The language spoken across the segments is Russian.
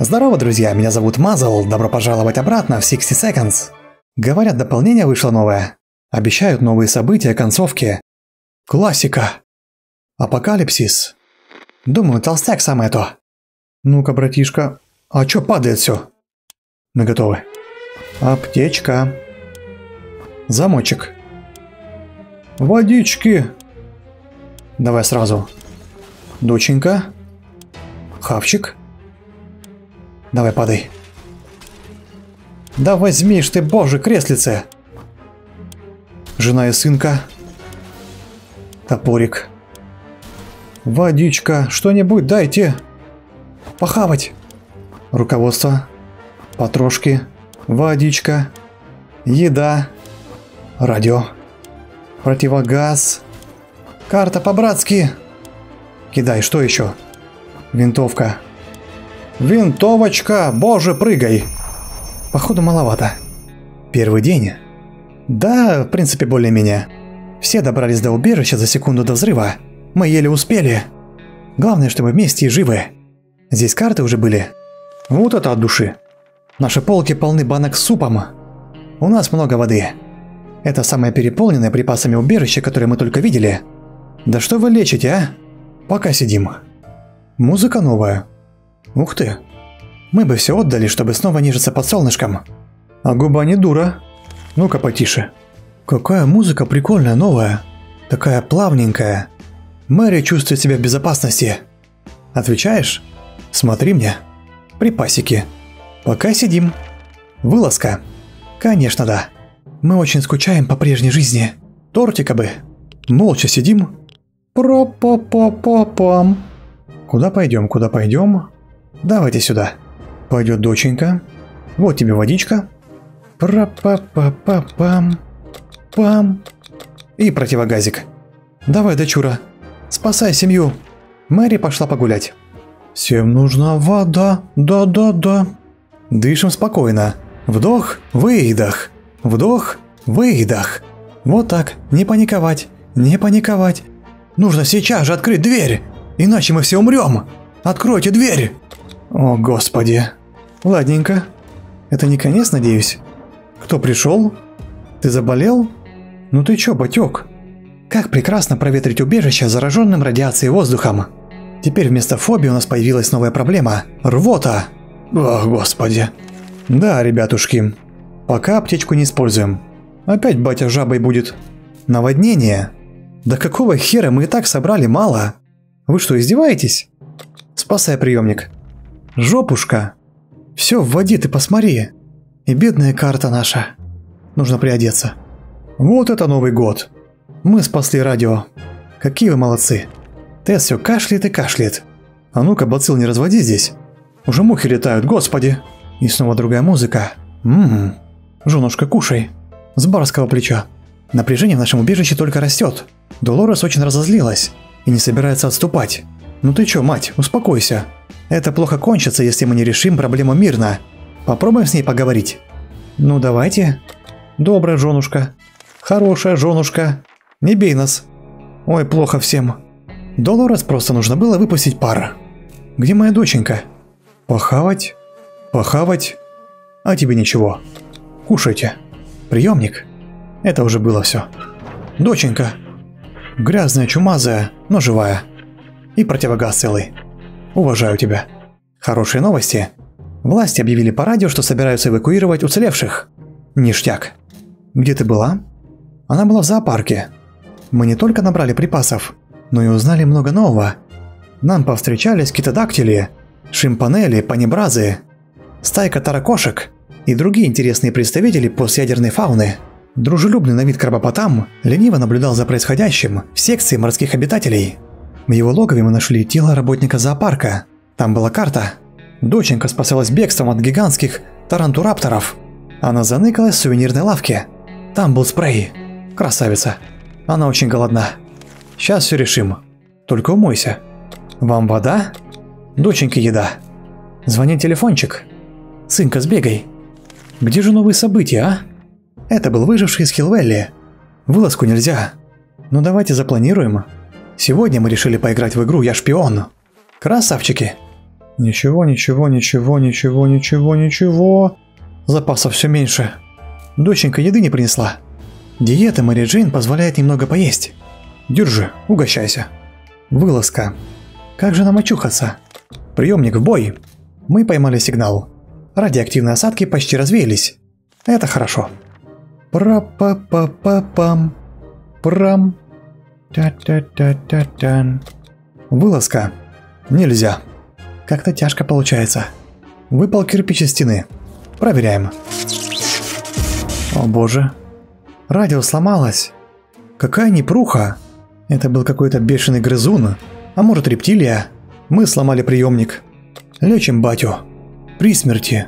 Здорово, друзья, меня зовут Мазл, добро пожаловать обратно в 60 Seconds. Говорят, дополнение вышло новое. Обещают новые события, концовки. Классика. Апокалипсис. Думаю, толстяк самое то. Ну-ка, братишка, а чё падает всё? Мы готовы. Аптечка. Замочек. Водички. Давай сразу. Доченька. Хавчик. Давай падай. Да возьми ж ты, боже, креслице. Жена и сынка. Топорик. Водичка, что-нибудь дайте. Похавать. Руководство. Потрошки. Водичка. Еда. Радио. Противогаз. Карта по-братски. Кидай, что еще? Винтовка. Винтовочка, боже, прыгай. Походу маловато. Первый день. Да, в принципе, более-менее. Все добрались до убежища за секунду до взрыва. Мы еле успели. Главное, чтобы вместе и живы. Здесь карты уже были. Вот это от души. Наши полки полны банок с супом. У нас много воды. Это самое переполненное припасами убежище, которое мы только видели. Да что вы лечите, а? Пока сидим. Музыка новая. Ух ты. Мы бы все отдали, чтобы снова нежиться под солнышком. А губа не дура. Ну-ка потише. Какая музыка прикольная, новая. Такая плавненькая. Мэри чувствует себя в безопасности. Отвечаешь? Смотри мне. Припасики. Пока сидим. Вылазка. Конечно, да. Мы очень скучаем по прежней жизни. Тортика бы. Молча сидим. Про-па-па-па-пам. Куда пойдем, куда пойдем? Давайте сюда. Пойдет доченька. Вот тебе водичка. Про-па-па-па-пам. Пам. И противогазик. Давай, дочура. Спасай семью. Мэри пошла погулять. Всем нужна вода. Да-да-да. Дышим спокойно. Вдох, выдох. Вдох, выдох. Вот так, не паниковать, не паниковать. Нужно сейчас же открыть дверь, иначе мы все умрем. Откройте дверь. О, господи. Ладненько. Это не конец, надеюсь? Кто пришел? Ты заболел? Ну ты чё, батёк? Как прекрасно проветрить убежище зараженным радиацией воздухом. Теперь вместо фобии у нас появилась новая проблема – рвота. О, господи. Да, ребятушки, Пока аптечку не используем. Опять батя жабой будет. Наводнение. Да какого хера мы и так собрали мало? Вы что, издеваетесь? Спасай приемник. Жопушка. Все в воде, ты посмотри. И бедная карта наша. Нужно приодеться. Вот это Новый год. Мы спасли радио. Какие вы молодцы. Тесс все кашляет и кашляет. А ну-ка, бацил не разводи здесь. Уже мухи летают, господи. И снова другая музыка. Ммм. «Женушка, кушай!» С барского плеча. Напряжение в нашем убежище только растет. Долорес очень разозлилась и не собирается отступать. «Ну ты чё, мать, успокойся. Это плохо кончится, если мы не решим проблему мирно. Попробуем с ней поговорить». «Ну давайте». «Добрая женушка. Хорошая женушка. Не бей нас. Ой, плохо всем». Долорес просто нужно было выпустить пар. «Где моя доченька?» «Похавать? Похавать? А тебе ничего». Кушайте. Приемник. Это уже было все. Доченька. Грязная, чумазая, но живая. И противогаз целый. Уважаю тебя. Хорошие новости. Власти объявили по радио, что собираются эвакуировать уцелевших. Ништяк. Где ты была? Она была в зоопарке. Мы не только набрали припасов, но и узнали много нового. Нам повстречались китодактили, шимпанели, панибразы, стайка таракошек – и другие интересные представители постядерной фауны. Дружелюбный на вид крабопотам лениво наблюдал за происходящим в секции морских обитателей. В его логове мы нашли тело работника зоопарка. Там была карта. Доченька спасалась бегством от гигантских тарантурапторов. Она заныкалась в сувенирной лавке. Там был спрей. Красавица. Она очень голодна. Сейчас все решим. Только умойся. Вам вода? Доченьке еда. Звони телефончик. Сынка, сбегай. Где же новые события, а? Это был выживший из Хилвелли. Вылазку нельзя. Ну давайте запланируем. Сегодня мы решили поиграть в игру «Я шпион». Красавчики. Ничего, ничего, ничего, ничего, ничего, ничего. Запасов все меньше. Доченька еды не принесла. Диета Мэри Джейн позволяет немного поесть. Держи, угощайся. Вылазка. Как же нам очухаться? Приемник в бой. Мы поймали сигнал. Радиоактивные осадки почти развеялись. Это хорошо. Пра-па-па-па-пам. Прам. Та-та-та-та-тан. Вылазка. Нельзя. Как-то тяжко получается. Выпал кирпич из стены. Проверяем. О боже. Радио сломалось. Какая непруха. Это был какой-то бешеный грызун. А может рептилия. Мы сломали приемник. Лечим батю. При смерти.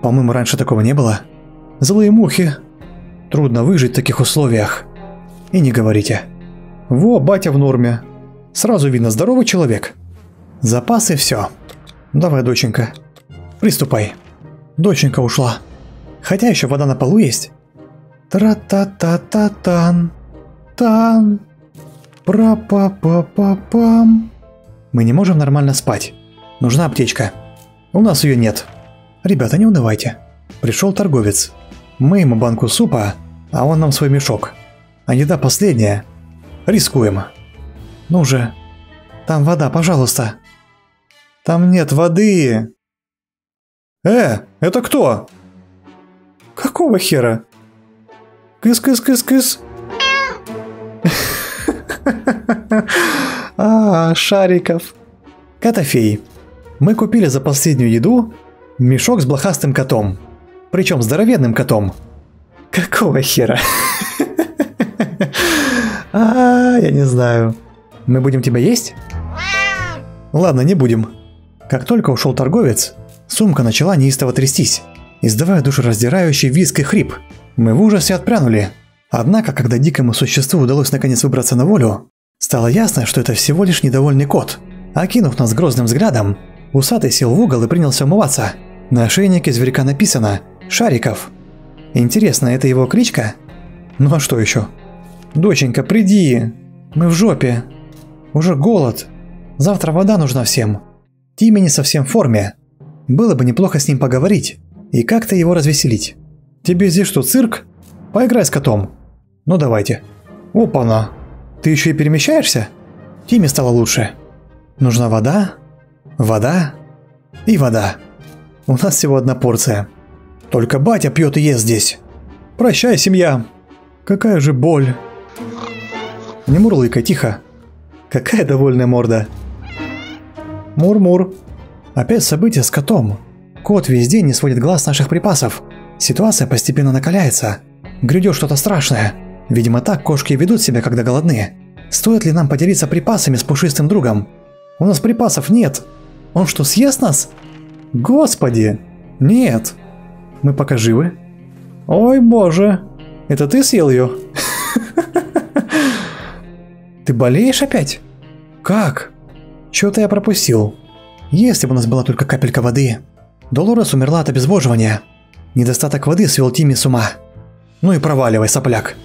По-моему, раньше такого не было. Злые мухи. Трудно выжить в таких условиях. И не говорите. Во, батя в норме. Сразу видно, здоровый человек. Запасы все. Давай, доченька. Приступай. Доченька ушла. Хотя еще вода на полу есть. Тра-та-та-та-тан. Тан. Пра-па-па-па-пам. Мы не можем нормально спать. Нужна аптечка. У нас ее нет. Ребята, не унывайте. Пришел торговец. Мы ему банку супа, а он нам свой мешок. А еда последняя. Рискуем. Ну же. Там вода, пожалуйста. Там нет воды. Э, это кто? Какого хера? Кыс-кыс-кыс-кыс. А, шариков. Котофей. Мы купили за последнюю еду мешок с блохастым котом. Причем здоровенным котом. Какого хера? А, я не знаю. Мы будем тебя есть? Ладно, не будем. Как только ушел торговец, сумка начала неистово трястись, издавая душераздирающий визг и хрип. Мы в ужасе отпрянули. Однако, когда дикому существу удалось наконец выбраться на волю, стало ясно, что это всего лишь недовольный кот. Окинув нас грозным взглядом, усатый сел в угол и принялся умываться. На ошейнике зверька написано «Шариков». Интересно, это его кличка? Ну а что еще? «Доченька, приди! Мы в жопе! Уже голод! Завтра вода нужна всем!» Тимми не совсем в форме. Было бы неплохо с ним поговорить и как-то его развеселить. «Тебе здесь что, цирк? Поиграй с котом!» «Ну давайте!» «Опа-на! Ты еще и перемещаешься?» Тимми стало лучше. «Нужна вода, вода и вода. У нас всего одна порция. Только батя пьет и ест здесь. Прощай, семья! Какая же боль!» Не мурлыкай, тихо. Какая довольная морда. Мур-мур. Опять события с котом. Кот весь день не сводит глаз наших припасов. Ситуация постепенно накаляется. Грядет что-то страшное. Видимо, так кошки ведут себя, когда голодны. Стоит ли нам поделиться припасами с пушистым другом? У нас припасов нет. Он что, съест нас? Господи! Нет. Мы пока живы. Ой, боже. Это ты съел ее? Ты болеешь опять? Как? Чё-то я пропустил. Если бы у нас была только капелька воды. Долорес умерла от обезвоживания. Недостаток воды свел Тимми с ума. Ну и проваливай, сопляк.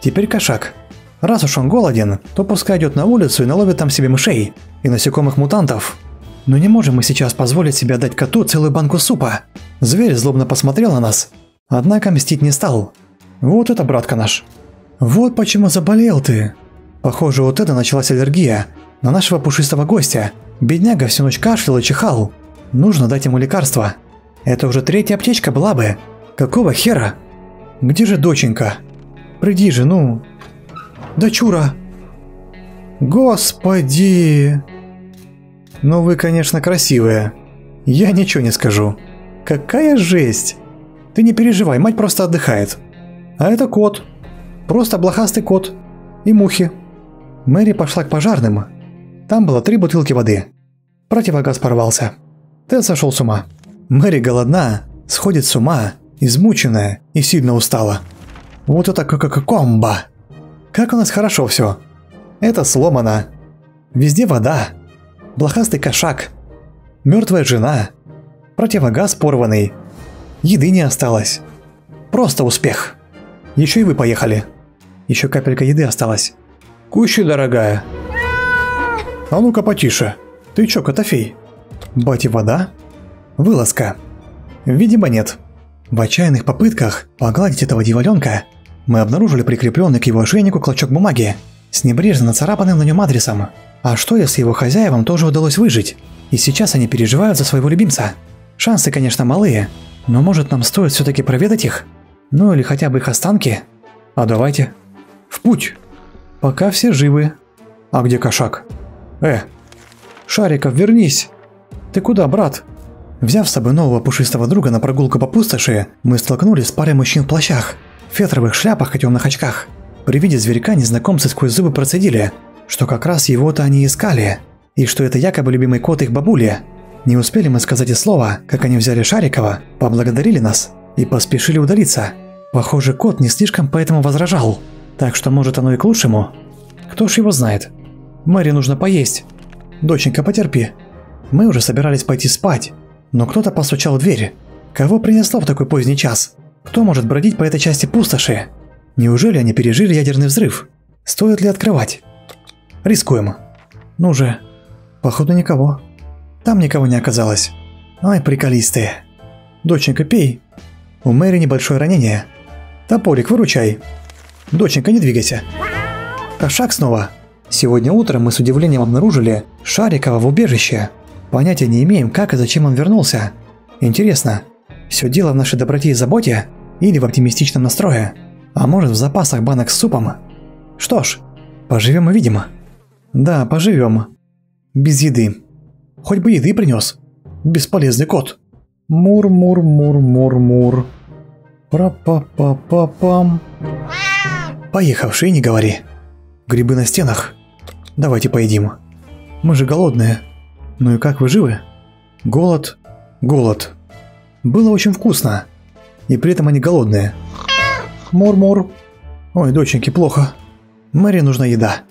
Теперь кошак. Раз уж он голоден, то пускай идет на улицу и наловит там себе мышей и насекомых-мутантов. Но не можем мы сейчас позволить себе отдать коту целую банку супа. Зверь злобно посмотрел на нас, однако мстить не стал. Вот это братка наш. Вот почему заболел ты. Похоже, вот это началась аллергия на нашего пушистого гостя. Бедняга всю ночь кашлял и чихал. Нужно дать ему лекарство. Это уже третья аптечка была бы. Какого хера? Где же доченька? Приди же, ну. Дочура. Господи. Ну вы, конечно, красивая. Я ничего не скажу. Какая жесть. Ты не переживай, мать просто отдыхает. А это кот. Просто блохастый кот. И мухи. Мэри пошла к пожарным. Там было три бутылки воды. Противогаз порвался. Тед сошел с ума. Мэри голодна, сходит с ума, измученная и сильно устала. Вот это как комбо. Как у нас хорошо все. Это сломано. Везде вода. Блохастый кошак. Мертвая жена. Противогаз порванный. Еды не осталось. Просто успех. Еще и вы поехали. Еще капелька еды осталась. Кущи, дорогая. А ну-ка потише. Ты чё, Котофей? Бати вода? Вылазка. Видимо, нет. В отчаянных попытках погладить этого дьяволенка мы обнаружили прикрепленный к его ошейнику клочок бумаги с небрежно нацарапанным на нем адресом. А что, если его хозяевам тоже удалось выжить? И сейчас они переживают за своего любимца. Шансы, конечно, малые, но может нам стоит все-таки проведать их? Ну или хотя бы их останки? А давайте. В путь. Пока все живы. А где кошак? Э, Шариков, вернись! Ты куда, брат? Взяв с собой нового пушистого друга на прогулку по пустоши, мы столкнулись с парой мужчин в плащах, фетровых шляпах и темных очках. При виде зверька незнакомцы сквозь зубы процедили, что как раз его-то они искали, и что это якобы любимый кот их бабули. Не успели мы сказать и слова, как они взяли Шарикова, поблагодарили нас и поспешили удалиться. Похоже, кот не слишком поэтому возражал, так что может оно и к лучшему. Кто ж его знает. Мэри нужно поесть. «Доченька, потерпи. Мы уже собирались пойти спать, но кто-то постучал в дверь. Кого принесло в такой поздний час? Кто может бродить по этой части пустоши? Неужели они пережили ядерный взрыв? Стоит ли открывать? Рискуем. Ну же. Походу никого. Там никого не оказалось. Ай, приколистые. Доченька, пей. У Мэри небольшое ранение. Топорик, выручай. Доченька, не двигайся. Кошак снова. Сегодня утром мы с удивлением обнаружили Шарикова в убежище. Понятия не имеем, как и зачем он вернулся. Интересно, все дело в нашей доброте и заботе или в оптимистичном настрое? А может в запасах банок с супом? Что ж, поживем и видим. Да, поживем. Без еды. Хоть бы еды принес. Бесполезный кот. Мур-мур-мур-мур-мур. Пра-па-па-па-пам. Поехавший, не говори. Грибы на стенах. Давайте поедим. Мы же голодные. Ну и как вы живы? Голод. Голод. Было очень вкусно. И при этом они голодные. Мур-мур. Ой, доченьки, плохо. Мэри нужна еда.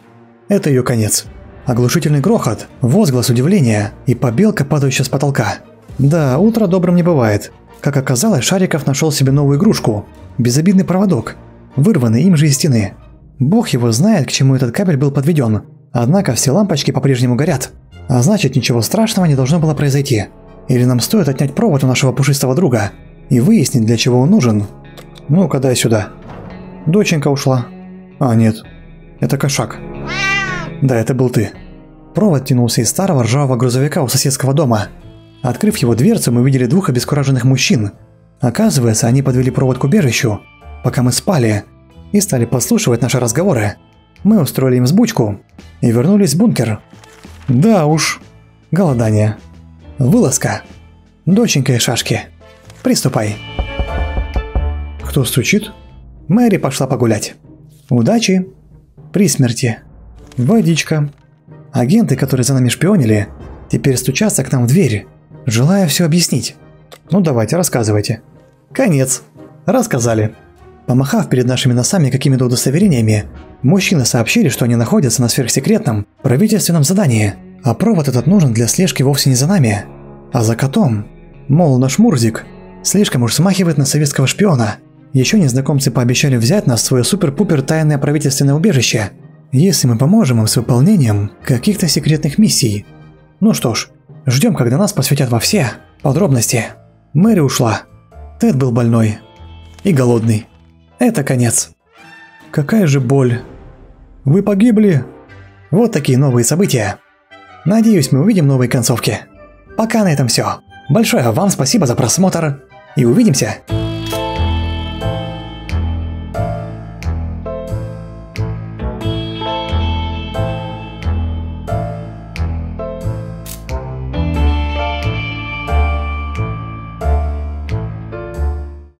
Это ее конец. Оглушительный грохот, возглас удивления и побелка, падающая с потолка. Да, утро добрым не бывает. Как оказалось, Шариков нашел себе новую игрушку. Безобидный проводок, вырванный им же из стены. Бог его знает, к чему этот кабель был подведен. Однако все лампочки по-прежнему горят. А значит, ничего страшного не должно было произойти. Или нам стоит отнять провод у нашего пушистого друга и выяснить, для чего он нужен. Ну-ка, дай сюда. Доченька ушла. А, нет. Это кошак. Да, это был ты. Провод тянулся из старого ржавого грузовика у соседского дома. Открыв его дверцу, мы увидели двух обескураженных мужчин. Оказывается, они подвели провод к убежищу, пока мы спали, и стали послушивать наши разговоры. Мы устроили им сбучку и вернулись в бункер. Да уж, голодание. Вылазка. Доченька и шашки. Приступай. Кто стучит? Мэри пошла погулять. Удачи. При смерти. Водичка. Агенты, которые за нами шпионили, теперь стучатся к нам в дверь, желая все объяснить. Ну давайте, рассказывайте. Конец. Рассказали. Помахав перед нашими носами какими-то удостоверениями, мужчины сообщили, что они находятся на сверхсекретном правительственном задании, а провод этот нужен для слежки вовсе не за нами, а за котом. Мол, наш Мурзик слишком уж смахивает на советского шпиона. Еще незнакомцы пообещали взять нас в свое супер-пупер тайное правительственное убежище, если мы поможем им с выполнением каких-то секретных миссий. Ну что ж, ждем, когда нас посвятят во все подробности. Мэри ушла. Тед был больной и голодный. Это конец. Какая же боль. Вы погибли. Вот такие новые события. Надеюсь, мы увидим новые концовки. Пока на этом все. Большое вам спасибо за просмотр и увидимся.